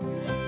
Bye.